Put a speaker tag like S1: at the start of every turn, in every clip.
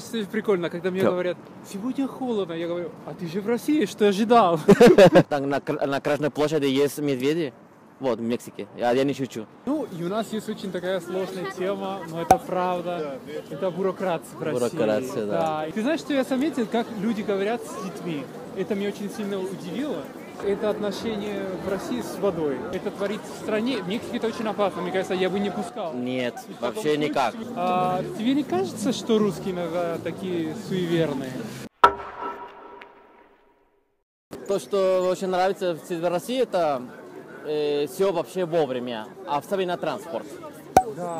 S1: Знаешь, прикольно, когда мне говорят, сегодня холодно, я говорю, а ты же в России, что ожидал?
S2: Там на, Кр- на Красной площади есть медведи. Вот, в Мексике. Я, я не шучу.
S1: Ну, и у нас есть очень такая сложная тема, но это правда. Это бюрократия в России.
S2: Бюрократия, да.
S1: Ты знаешь, что я заметил, как люди говорят с детьми? Это меня очень сильно удивило. Это отношение в России с водой. Это творится в стране. В Мексике это очень опасно. Мне кажется, я бы не пускал.
S2: Нет,
S1: таком
S2: вообще
S1: случае,
S2: никак.
S1: а, тебе не кажется, что русские иногда такие суеверные?
S2: То, что очень нравится в России, это все вообще вовремя, особенно транспорт.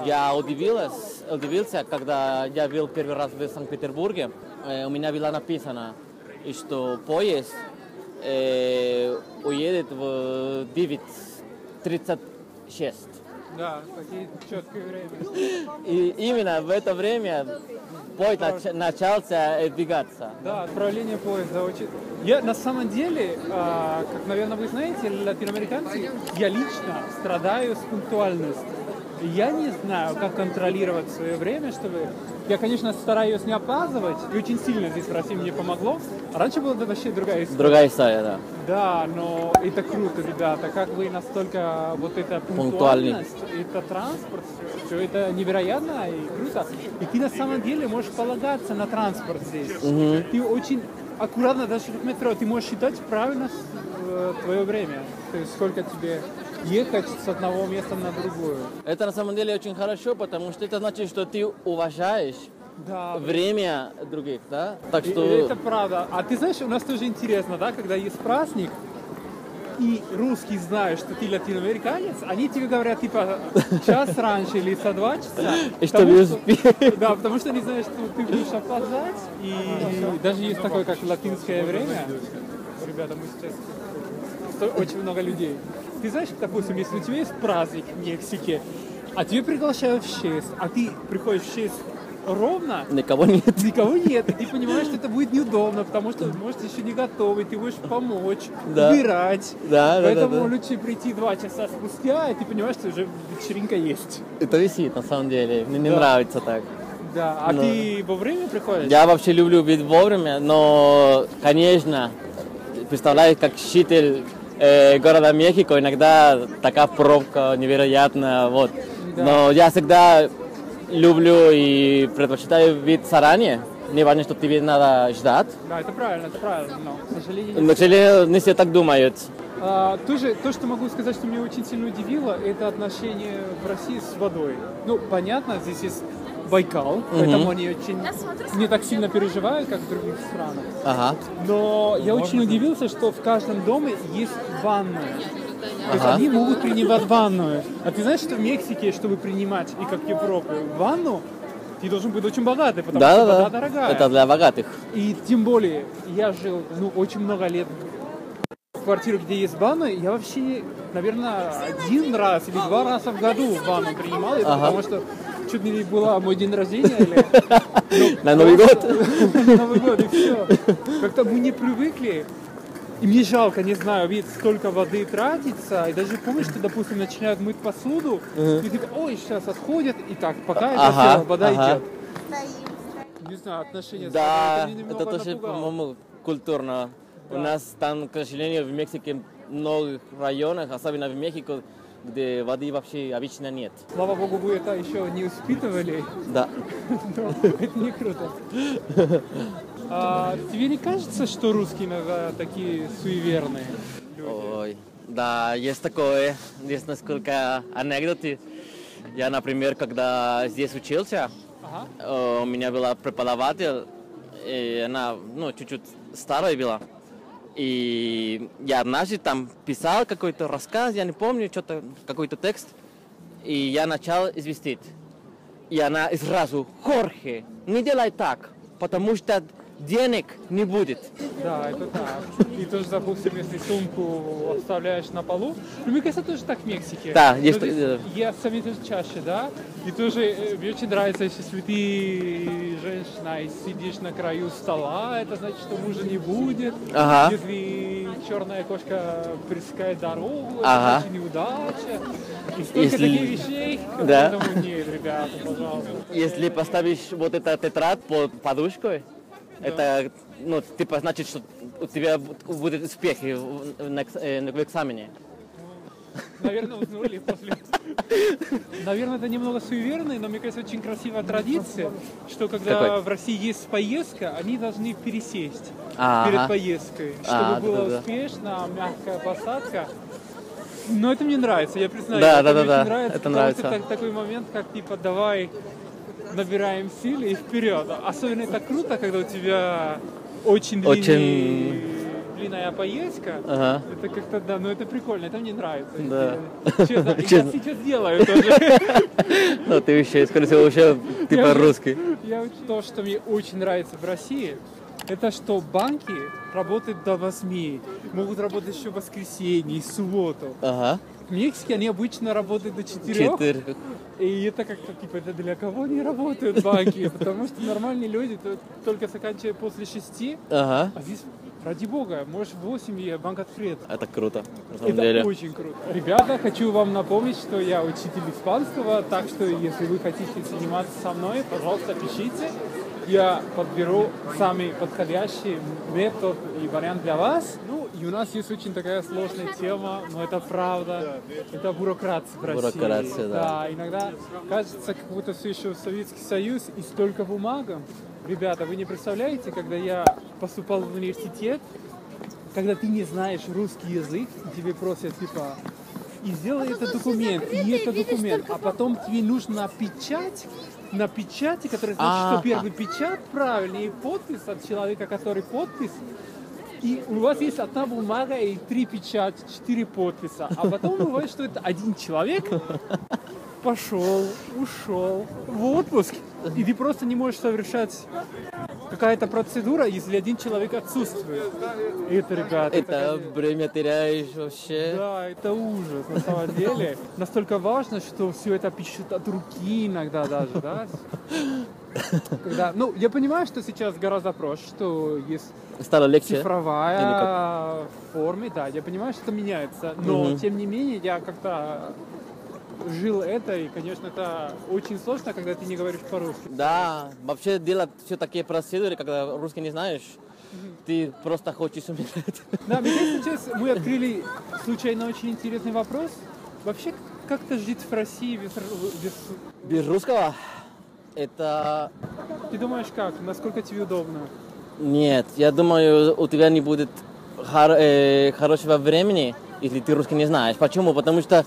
S2: Я удивилась, удивился, когда я был первый раз в Санкт-Петербурге. Э, у меня было написано, что поезд э, уедет в 9.36.
S1: Да, такие четкое время.
S2: И именно в это время поезд нач- начался э, двигаться.
S1: Да, отправление поезда очень... Я на самом деле, а, как, наверное, вы знаете, латиноамериканцы, я лично страдаю с пунктуальностью. Я не знаю, как контролировать свое время, чтобы... Я, конечно, стараюсь не опаздывать, и очень сильно здесь в России мне помогло. Раньше была вообще другая история.
S2: Другая история, да.
S1: Да, но это круто, ребята, как вы настолько вот эта пунктуальность, это транспорт, все это невероятно и круто. И ты на самом деле можешь полагаться на транспорт здесь. Ты очень аккуратно, даже в метро, ты можешь считать правильно э, твое время. То есть сколько тебе ехать с одного места на другое.
S2: Это на самом деле очень хорошо, потому что это значит, что ты уважаешь
S1: Да,
S2: время других, да? Так что...
S1: и это правда. А ты знаешь, у нас тоже интересно, да, когда есть праздник, и русские знают, что ты латиноамериканец, они тебе говорят, типа, час раньше или за два часа.
S2: И чтобы
S1: что-
S2: успеть.
S1: Да, потому что они знают, что ты будешь опоздать, и даже есть такое, как латинское время. Ребята, мы сейчас... Очень много людей. Ты знаешь, допустим, если у тебя есть праздник в Мексике, а тебе приглашают в 6, а ты приходишь в 6 ровно,
S2: Никого нет.
S1: Никого нет, и ты понимаешь, что это будет неудобно, потому что, может, еще не готовый, ты будешь помочь,
S2: Да.
S1: убирать.
S2: Да, да,
S1: Поэтому
S2: да, да.
S1: лучше прийти два часа спустя, и ты понимаешь, что уже вечеринка есть.
S2: Это висит, на самом деле. Мне не
S1: Да.
S2: нравится так.
S1: Да, а
S2: Ну.
S1: ты вовремя приходишь?
S2: Я вообще люблю быть вовремя, но, конечно, представляю, как житель э, города Мехико, иногда такая пробка невероятная, вот.
S1: Да.
S2: Но я всегда люблю и предпочитаю быть заранее. Не важно, что тебе надо ждать.
S1: Да, это правильно, это правильно, но, к сожалению, не
S2: Но, к сожалению, не все так думают.
S1: А, тоже, то, что могу сказать, что меня очень сильно удивило, это отношение в России с водой. Ну, понятно, здесь есть Байкал, поэтому они очень не так сильно переживают, как в других странах.
S2: Ага.
S1: Но я очень удивился, что в каждом доме есть ванная. То есть они могут принимать ванную. А ты знаешь, что в Мексике, чтобы принимать, и как в Европе, ванну, ты должен быть очень богатый, потому
S2: Да,
S1: что
S2: да,
S1: вода
S2: да.
S1: дорогая.
S2: Это для богатых.
S1: И тем более, я жил ну, очень много лет в квартире, где есть ванна, я вообще, наверное, один раз или два раза в году ванну принимал, это
S2: Ага.
S1: потому что чуть не была мой день рождения или ну,
S2: На Новый год?
S1: на Новый год, и все. Как-то мы не привыкли. И мне жалко, не знаю, видеть, сколько воды тратится. И даже помнишь, что, допустим, начинают мыть посуду, и типа, ой, сейчас отходят, и так, пока это
S2: Ага,
S1: всё, вода
S2: ага.
S1: идет. Не знаю, отношения с
S2: Да,
S1: водой, меня немного
S2: это тоже,
S1: напугало.
S2: по-моему, культурно.
S1: Да.
S2: У нас там, к сожалению, в Мексике многих районах, особенно в Мехико, где воды вообще обычно нет.
S1: Слава богу, вы это еще не испытывали,
S2: Да.
S1: но это не круто. А, тебе не кажется, что русские иногда такие суеверные? люди?
S2: Ой, да, есть такое, есть несколько анекдоты. Я, например, когда здесь учился,
S1: Ага.
S2: э, у меня была преподаватель, и она, ну, чуть-чуть старая была. И я однажды там писал какой-то рассказ, я не помню, что-то, какой-то текст, и я начал известить. И она сразу, Хорхе, не делай так, потому что денег не будет.
S1: Да, это так. И тоже, допустим, если сумку оставляешь на полу, ну, мне кажется, тоже так в Мексике.
S2: Да,
S1: Ну,
S2: есть- э,
S1: Я заметил чаще, да, и тоже э, мне очень нравится, если ты женщина и сидишь на краю стола, это значит, что мужа не будет.
S2: Ага.
S1: Если черная кошка пересекает дорогу,
S2: Ага.
S1: это значит неудача. И столько
S2: Если-
S1: таких вещей,
S2: Да.
S1: поэтому нет, ребята, пожалуйста.
S2: Если поставишь вот этот тетрадь под подушкой, это, ну, типа, значит, что у тебя бу- будет успехи в, на э, в экзамене.
S1: Наверное, узнули после. Наверное, это немного суеверно, но мне кажется, очень красивая традиция, что когда
S2: Какой?
S1: в России есть поездка, они должны пересесть
S2: Ага.
S1: перед поездкой, чтобы
S2: А,
S1: была
S2: да-да-да.
S1: успешно, мягкая посадка. Но это мне нравится, я признаю.
S2: Да,
S1: это мне
S2: да-да-да,
S1: очень нравится,
S2: это нравится.
S1: так- такой момент, как типа давай набираем силы и вперед. Особенно это круто, когда у тебя очень, длинный-
S2: Очень-
S1: длинная поездка.
S2: Ага.
S1: Это как-то, да, ну это прикольно, это мне нравится.
S2: Да.
S1: Честно, я сейчас делаю тоже.
S2: Ну, ты еще, скорее всего, русский.
S1: Я уч- То, что мне очень нравится в России, это что банки работают до 8, могут работать еще в воскресенье и субботу.
S2: Ага.
S1: В Мексике они обычно работают до 4,
S2: Четыре.
S1: и это как-то, типа, это для кого не работают банки? Потому что нормальные люди то- только заканчивают после 6,
S2: Ага.
S1: а здесь, ради бога, можешь в 8 и банк открыт.
S2: Это круто, на самом
S1: Это
S2: деле.
S1: очень круто. Ребята, хочу вам напомнить, что я учитель испанского, так что если вы хотите заниматься со мной, пожалуйста, пишите. Я подберу самый подходящий метод и вариант для вас. И у нас есть очень такая сложная тема, но это правда. Это бюрократия в России.
S2: Бюрократия, да.
S1: Да, иногда кажется, как будто все еще Советский Союз и столько бумага. Ребята, вы не представляете, когда я поступал в университет, когда ты не знаешь русский язык, и тебе просят, типа, и сделай этот документ, и этот документ, а потом тебе нужно печать, на печати, которая значит,
S2: Ага.
S1: что первый печать правильный, и подпись от человека, который подпись, и у вас есть одна бумага и три печати, четыре подписа, а потом бывает, что это один человек пошел, ушел в отпуск, и ты просто не можешь совершать какая-то процедура, если один человек отсутствует. Это, ребята,
S2: Это
S1: конечно,
S2: время теряешь вообще.
S1: да, это ужас на самом деле. Настолько важно, что все это пишут от руки иногда даже, да? Когда, ну, я понимаю, что сейчас гораздо проще, что есть
S2: Стало легче.
S1: цифровая форма, да, я понимаю, что это меняется, но
S2: Мгм.
S1: тем не менее я как-то жил это, и, конечно, это очень сложно, когда ты не говоришь по-русски.
S2: Да, вообще делать все такие процедуры, когда русский не знаешь, ты просто хочешь умереть.
S1: Да, мне сейчас мы открыли случайно очень интересный вопрос. Вообще, как-то жить в России без, без...
S2: Без русского это...
S1: Ты думаешь, как? Насколько тебе удобно?
S2: Нет, я думаю, у тебя не будет хор- э, хорошего времени, если ты русский не знаешь. Почему? Потому что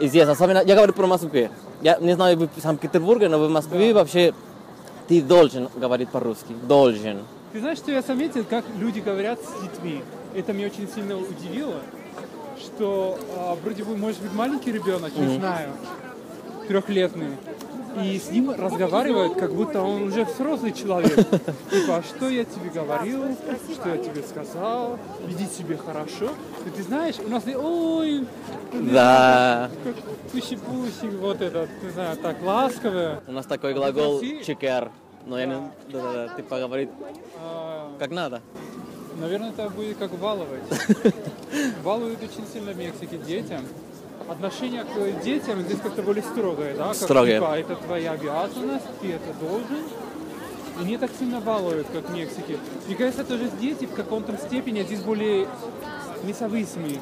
S2: здесь, особенно, я говорю про Москву. Я не знаю, вы в Санкт-Петербурге, но в Москве вообще ты должен говорить по-русски. Должен.
S1: Ты знаешь, что я заметил, как люди говорят с детьми? Это меня очень сильно удивило, что а, вроде бы может быть маленький ребенок, не знаю, трехлетний, и с ним разговаривают, как будто он уже взрослый человек. Типа, а что я тебе говорил, что я тебе сказал, веди себя хорошо. И ты знаешь, у нас, ой,
S2: Да.
S1: пуси-пуси, вот этот, не знаю, так ласковое.
S2: У нас такой глагол чекер. Но я не... Да-да-да, ты поговорить как надо.
S1: Наверное, это будет как баловать. Балуют очень сильно в Мексике детям. Отношение к детям здесь как-то более строгое, да? Как,
S2: Строгое.
S1: Типа, это твоя обязанность, ты это должен. И не так сильно балуют, как в Мексике. Мне кажется, тоже дети в каком-то степени здесь более независимые.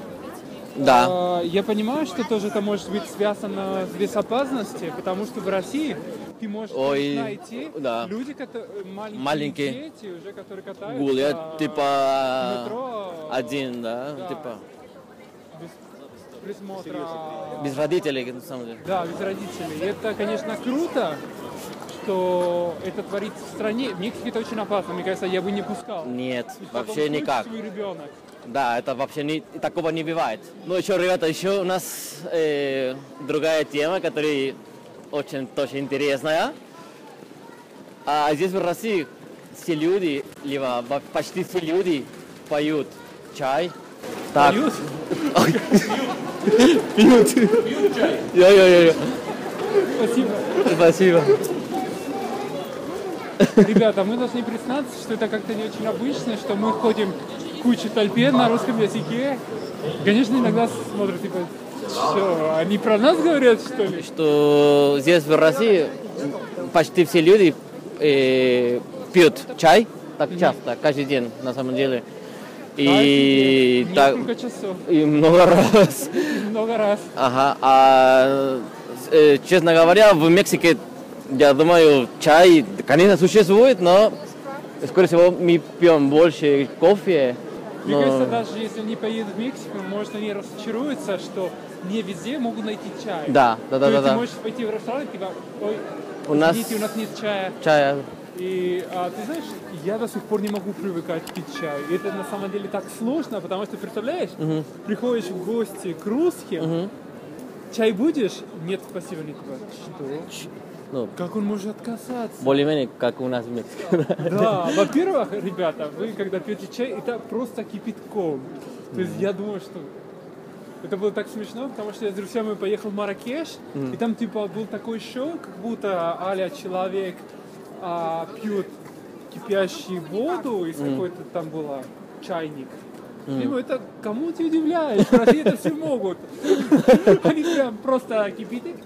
S2: Да.
S1: А, Я понимаю, что тоже это может быть связано с безопасностью, потому что в России ты можешь
S2: Ой,
S1: найти
S2: да.
S1: люди, которые маленькие,
S2: Маленькие.
S1: дети, уже которые катаются
S2: Гулять,
S1: в
S2: типа...
S1: метро
S2: Один, да?
S1: Да.
S2: Типа...
S1: без присмотра.
S2: Без родителей, на самом деле.
S1: Да, без родителей. Это, конечно, круто, что это творится в стране. В Мексике это очень опасно. Мне кажется, я бы не пускал.
S2: Нет, вообще никак.
S1: Свой ребенок.
S2: Да, это вообще не, такого не бывает. Ну еще, ребята, еще у нас э, другая тема, которая очень тоже интересная. А здесь в России все люди, либо почти все люди поют чай. Так.
S1: Поют?
S2: Пьют. Я-я-я.
S1: Спасибо.
S2: Спасибо.
S1: Ребята, мы должны признаться, что это как-то не очень обычно, что мы ходим кучу толпе на русском языке. Конечно, иногда смотрят, типа, что, они про нас говорят, что ли?
S2: Что здесь в России почти все люди э, пьют чай так часто, каждый день на самом деле. И, так,
S1: часов,
S2: и много раз.
S1: много раз.
S2: Ага. А э, честно говоря, в Мексике, я думаю, чай, конечно, существует, но, скорее всего, мы пьем больше кофе.
S1: Мне
S2: но-
S1: кажется, даже если они поедут в Мексику, может, они расчаруются, что не везде могут найти чай.
S2: Да, да, да,
S1: То
S2: да,
S1: есть ты
S2: да.
S1: можешь пойти в ресторан типа, ой,
S2: У нас-
S1: извините, у нас нет чая.
S2: Чая.
S1: И а, ты знаешь, я до сих пор не могу привыкать пить чай. И это на самом деле так сложно, потому что, представляешь, приходишь в гости к русским, чай будешь? Нет, спасибо, типа, что?
S2: Ну,
S1: Как он может отказаться?
S2: более-менее, как у нас в Мексике.
S1: Да, во-первых, ребята, вы когда пьете чай, это просто кипятком. То есть я думаю, что это было так смешно, потому что я с друзьями поехал в Маракеш, и там типа был такой шоу, как будто аля человек а, пьет кипящую воду из какой-то там было чайник. Ну, это кому ты удивляешь? России это все могут. Они прям просто кипяток,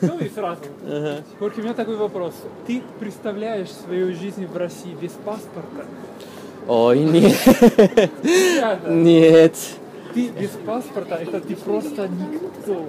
S1: ну и сразу. Jorge, у меня такой вопрос. Ты представляешь свою жизнь в России без паспорта?
S2: Ой, нет. Нет.
S1: Ты без паспорта, это ты просто никто.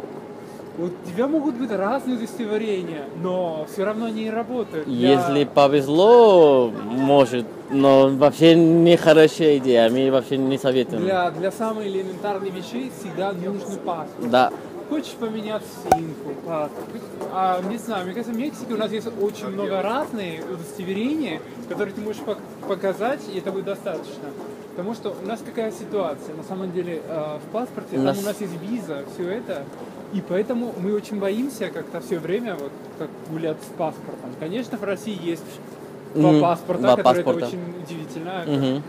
S1: У тебя могут быть разные удостоверения, но все равно они работают. Для-
S2: Если повезло, может, но вообще не хорошая идея, мы вообще не советуем.
S1: Для, для самой элементарной вещей всегда нужен паспорт.
S2: Да.
S1: Хочешь поменять симку, паспорт? А, не знаю, мне кажется, в Мексике у нас есть очень много разных удостоверений, которые ты можешь пок- показать, и это будет достаточно. Потому что у нас какая ситуация? На самом деле э, в паспорте
S2: У нас-
S1: у нас есть виза, все это. И поэтому мы очень боимся как-то все время вот как гулять с паспортом. Конечно, в России есть два
S2: Мгм,
S1: паспорта,
S2: два
S1: которые
S2: паспорта.
S1: это очень удивительно.
S2: Мгм.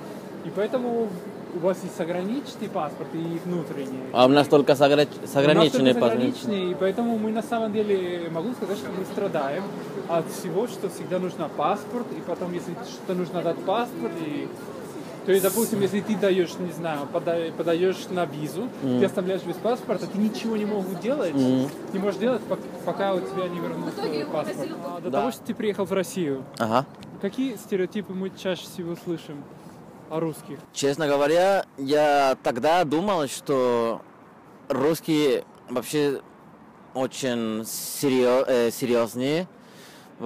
S1: И поэтому у вас есть ограниченный паспорт и внутренний.
S2: А у нас только с, огра- с ограниченной
S1: У нас только
S2: паспортом.
S1: заграничный, и поэтому мы на самом деле, могу сказать, что мы страдаем от всего, что всегда нужно паспорт, и потом, если что-то нужно дать паспорт, и... То есть, допустим, если ты даешь, не знаю, пода- подаешь на визу, ты оставляешь без паспорта, ты ничего не можешь делать, не можешь делать, пок- пока у тебя не вернут паспорт. А До
S2: Да.
S1: того, что ты приехал в Россию,
S2: Ага.
S1: какие стереотипы мы чаще всего слышим о русских?
S2: Честно говоря, я тогда думал, что русские вообще очень серьё- э, серьезные.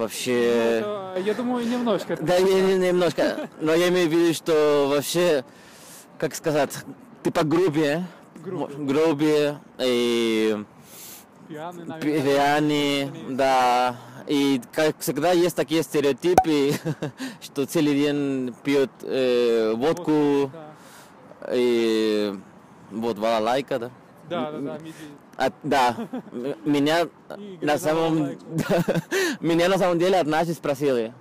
S2: Вообще...
S1: Это, я думаю, немножко.
S2: Да, не- не- немножко. Но я имею в виду, что вообще, как сказать, типа грубее.
S1: Грубее.
S2: Грубее и
S1: Пьяный, наверное.
S2: пьяные, да. И как всегда есть такие стереотипы, что целый день пьет э, водку
S1: Да.
S2: и вот балалайка, да.
S1: Да, да, да.
S2: А, да, м- меня на самом меня на самом деле однажды спросили,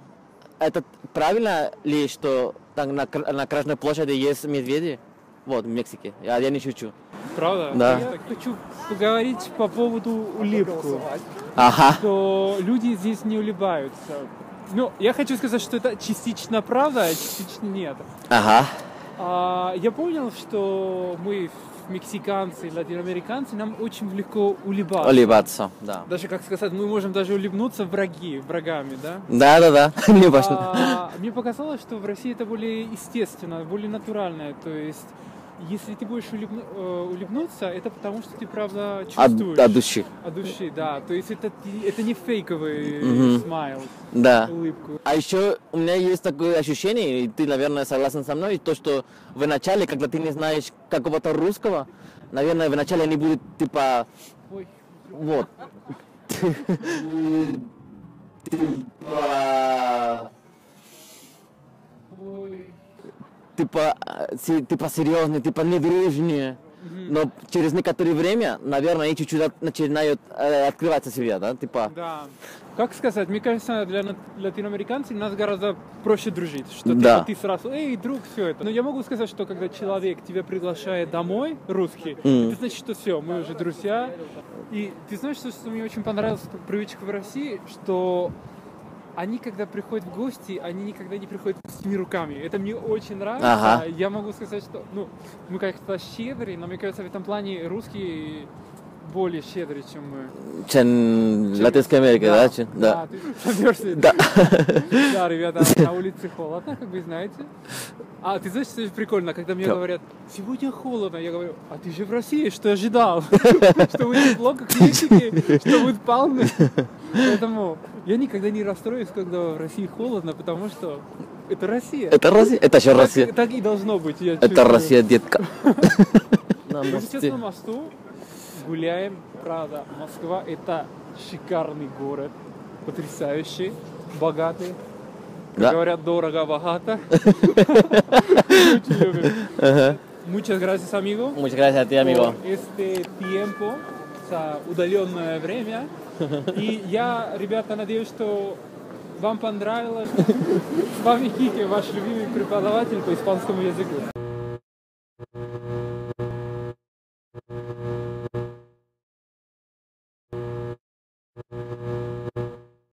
S2: это правильно ли, что там на, на Красной площади есть медведи? Вот, в Мексике. Я, я не шучу.
S1: Правда?
S2: Да.
S1: Я хочу поговорить по поводу улыбку.
S2: Ага.
S1: Что люди здесь не улыбаются. Ну, я хочу сказать, что это частично правда, а частично нет.
S2: Ага.
S1: А, я понял, что мы, мексиканцы, латиноамериканцы, нам очень легко улыбаться.
S2: Улыбаться, да.
S1: Даже, как сказать, мы можем даже улыбнуться враги, врагами, да?
S2: Да, да, да. Не важно.
S1: А, мне показалось, что в России это более естественно, более натурально. То есть, если ты будешь улыбну- э, улыбнуться, это потому, что ты правда
S2: От,
S1: чувствуешь.
S2: от души.
S1: От души, да. То есть это, это не фейковый
S2: Мгм.
S1: смайл,
S2: Да.
S1: улыбку.
S2: А еще у меня есть такое ощущение, и ты, наверное, согласен со мной, то, что в начале, когда ты не знаешь какого-то русского, наверное, в начале они будут типа
S1: Ой,
S2: вот. Типа, типа, типа серьезный, типа недружные. Но через некоторое время, наверное, они чуть-чуть от- начинают э, открываться себе, да? Типа,
S1: Да. Как сказать, мне кажется, для латиноамериканцев нас гораздо проще дружить. Что
S2: Да.
S1: типа, ты сразу, эй, друг, все это. Но я могу сказать, что когда человек тебя приглашает домой, русский,
S2: Мгм.
S1: это значит, что все, мы уже друзья. И ты знаешь, что, что мне очень понравилось привычка в России, что они, когда приходят в гости, они никогда не приходят с пустыми руками. Это мне очень нравится.
S2: Ага.
S1: Я могу сказать, что ну, мы как-то щедрые, но мне кажется, в этом плане русские более щедрые, чем мы.
S2: чем Латинская Америка, да? чем-
S1: Да,
S2: Да.
S1: ты.
S2: Да.
S1: Да, ребята, на улице холодно, как вы знаете. А ты знаешь, что прикольно, когда мне
S2: Да.
S1: говорят, сегодня холодно, я говорю, а ты же в России, что ожидал? Что будет тепло, как в Мексике, что будет палмы. Поэтому я никогда не расстроюсь, когда в России холодно, потому что это Россия.
S2: Это Россия? Это еще
S1: Так-
S2: Россия.
S1: Так и должно быть,
S2: Это. Россия, детка.
S1: Мы сейчас на мосту гуляем, правда, Москва это шикарный город, потрясающий, богатый. Как
S2: Да.
S1: говорят, дорого, богато. Очень любим. Muchas gracias, amigo.
S2: Muchas gracias a ti, amigo.
S1: este tiempo, за удаленное время. И я, ребята, надеюсь, что вам понравилось. С вами Кики, ваш любимый преподаватель по испанскому языку.